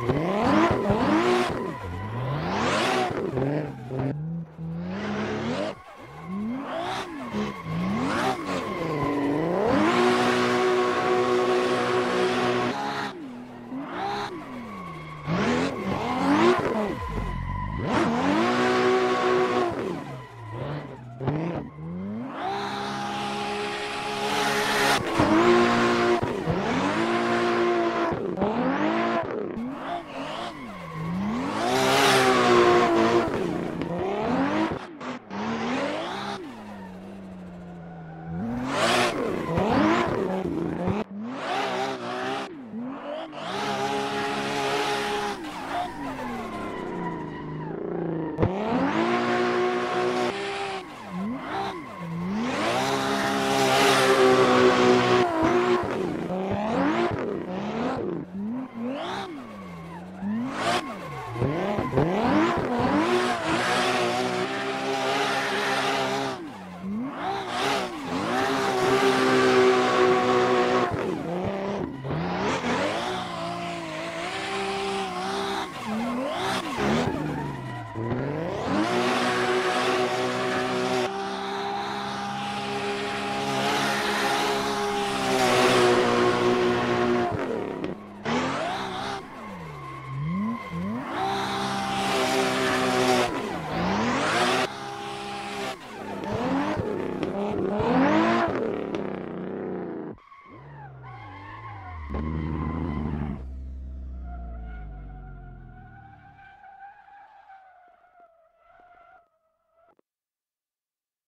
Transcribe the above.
Yeah. Mm-hmm.